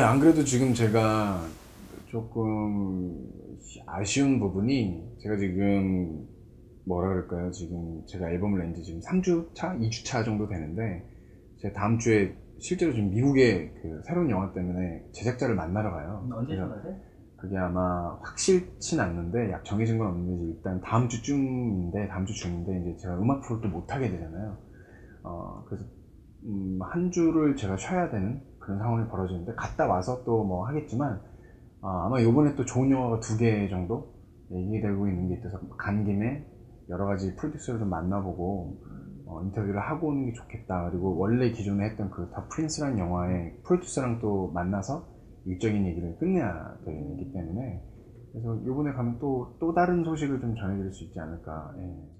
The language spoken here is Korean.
아무래도 지금 제가 조금 아쉬운 부분이 제가 지금 뭐라 그럴까요? 지금 제가 앨범을 낸 지 지금 3주 차? 2주 차 정도 되는데 제가 다음 주에 실제로 지금 미국에 그 새로운 영화 때문에 제작자를 만나러 가요. 언제 그래서 전화돼? 그게 아마 확실치는 않는데 약 정해진 건 없는데 일단 다음 주쯤인데 다음 주 중인데 이제 제가 음악 프로를 또못 하게 되잖아요. 어 그래서 음, 한 주를 제가 쉬어야 되는 그런 상황이 벌어지는데 갔다 와서 또 뭐 하겠지만 아, 아마 요번에 또 좋은 영화가 두 개 정도 얘기되고 있는 게 있어서 간 김에 여러 가지 프로듀서를 좀 만나보고 어, 인터뷰를 하고 오는 게 좋겠다. 그리고 원래 기존에 했던 그 더 프린스라는 영화의 프로듀서랑 또 만나서 일적인 얘기를 끝내야 되기 때문에 그래서 요번에 가면 또, 또 다른 소식을 좀 전해드릴 수 있지 않을까. 예.